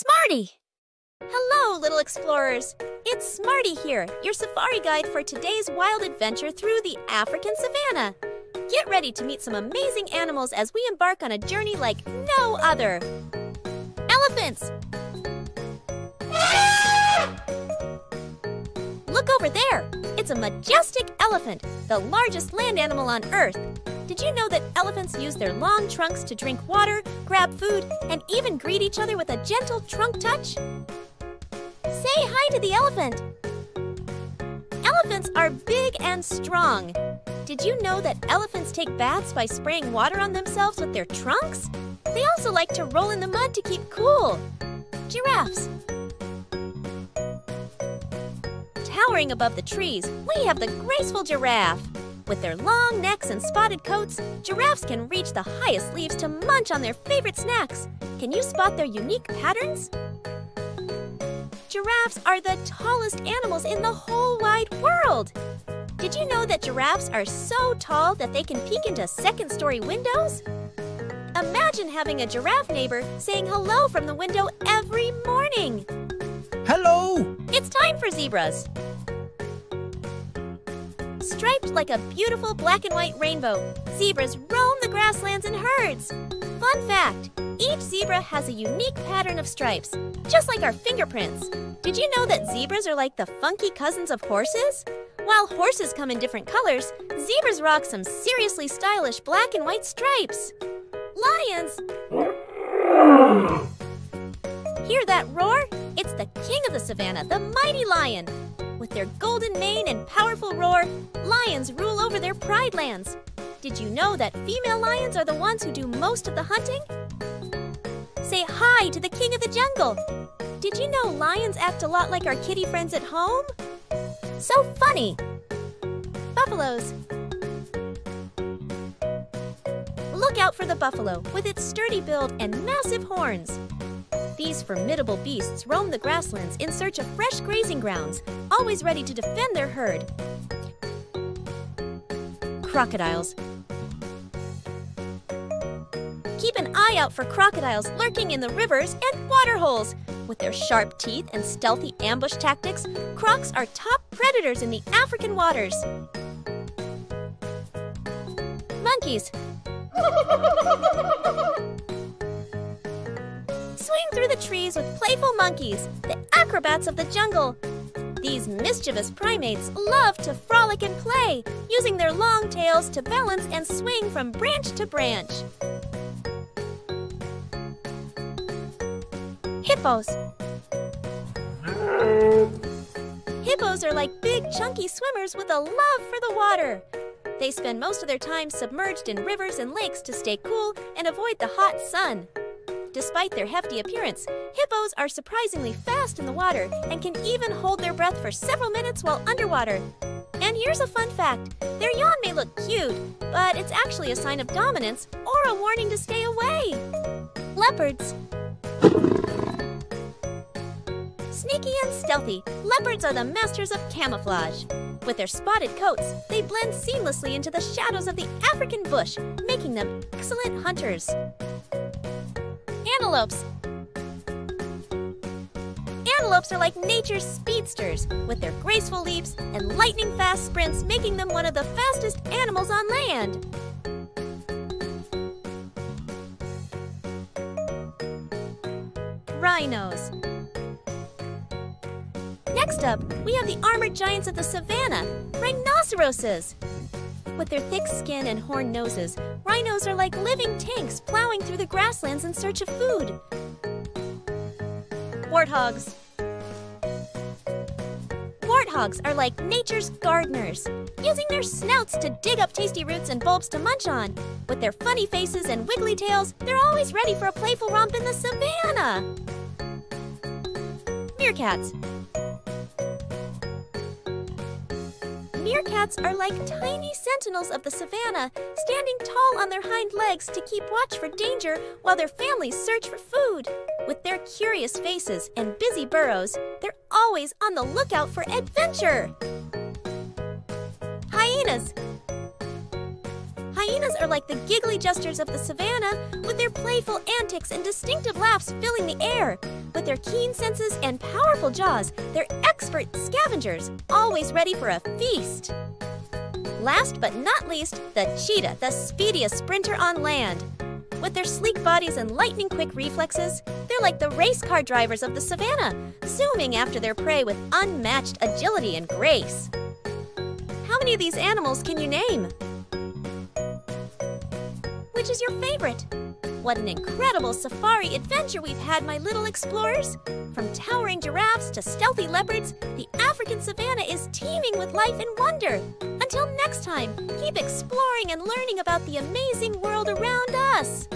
Smartie! Hello, little explorers! It's Smartie here, your safari guide for today's wild adventure through the African savannah. Get ready to meet some amazing animals as we embark on a journey like no other. Elephants! Look over there! It's a majestic elephant, the largest land animal on Earth. Did you know that elephants use their long trunks to drink water, grab food, and even greet each other with a gentle trunk touch? Say hi to the elephant. Elephants are big and strong. Did you know that elephants take baths by spraying water on themselves with their trunks? They also like to roll in the mud to keep cool. Giraffes. Towering above the trees, we have the graceful giraffe. With their long necks and spotted coats, giraffes can reach the highest leaves to munch on their favorite snacks. Can you spot their unique patterns? Giraffes are the tallest animals in the whole wide world. Did you know that giraffes are so tall that they can peek into second story windows? Imagine having a giraffe neighbor saying hello from the window every morning. Hello! It's time for zebras striped like a beautiful black and white rainbow. Zebras roam the grasslands in herds. Fun fact, each zebra has a unique pattern of stripes, just like our fingerprints. Did you know that zebras are like the funky cousins of horses? While horses come in different colors, zebras rock some seriously stylish black and white stripes. Lions! Hear that roar? It's the king of the savannah, the mighty lion. With their golden mane and powerful roar, lions rule over their pride lands. Did you know that female lions are the ones who do most of the hunting? Say hi to the king of the jungle. Did you know lions act a lot like our kitty friends at home? So funny! Buffaloes. Look out for the buffalo with its sturdy build and massive horns. These formidable beasts roam the grasslands in search of fresh grazing grounds, always ready to defend their herd. Crocodiles. Keep an eye out for crocodiles lurking in the rivers and waterholes. With their sharp teeth and stealthy ambush tactics, crocs are top predators in the African waters. Monkeys. Through the trees with playful monkeys, the acrobats of the jungle. These mischievous primates love to frolic and play, using their long tails to balance and swing from branch to branch. Hippos. Hippos are like big, chunky swimmers with a love for the water. They spend most of their time submerged in rivers and lakes to stay cool and avoid the hot sun. Despite their hefty appearance, hippos are surprisingly fast in the water and can even hold their breath for several minutes while underwater. And here's a fun fact. Their yawn may look cute, but it's actually a sign of dominance or a warning to stay away. Leopards. Sneaky and stealthy, leopards are the masters of camouflage. With their spotted coats, they blend seamlessly into the shadows of the African bush, making them excellent hunters antelopes. Antelopes are like nature's speedsters, with their graceful leaps and lightning fast sprints making them one of the fastest animals on land. Rhinos. Next up, we have the armored giants of the savannah, rhinoceroses. With their thick skin and horned noses, rhinos are like living tanks plowing through the grasslands in search of food. Warthogs. Warthogs are like nature's gardeners, using their snouts to dig up tasty roots and bulbs to munch on. With their funny faces and wiggly tails, they're always ready for a playful romp in the savannah. Meerkats. Meerkats are like tiny sentinels of the savannah, standing tall on their hind legs to keep watch for danger while their families search for food. With their curious faces and busy burrows, they're always on the lookout for adventure. Hyenas. Hyenas are like the giggly jesters of the savannah, with their playful antics and distinctive laughs filling the air. With their keen senses and powerful jaws, they're expert scavengers, always ready for a feast. Last but not least, the cheetah, the speediest sprinter on land. With their sleek bodies and lightning quick reflexes, they're like the race car drivers of the savannah, zooming after their prey with unmatched agility and grace. How many of these animals can you name? Which is your favorite? What an incredible safari adventure we've had, my little explorers! From towering giraffes to stealthy leopards, the African savannah is teeming with life and wonder. Until next time, keep exploring and learning about the amazing world around us.